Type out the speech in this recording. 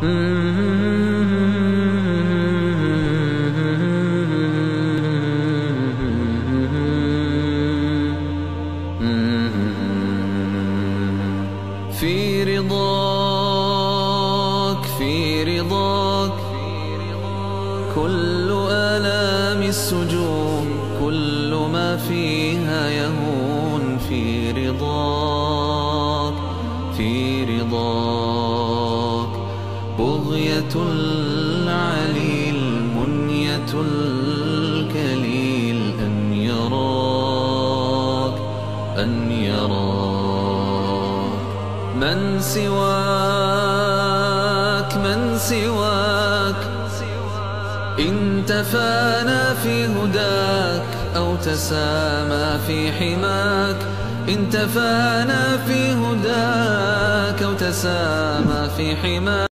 في رضاك في رضاك. كل آلام السجون كل ما فيها يهون. في رضاك في رضاك. بغية العليل منية الكليل أن يراك أن يراك. من سواك من سواك. إن تفانى في هداك أو تسامى في حماك. إن تفانى في هداك أو تسامى في حماك.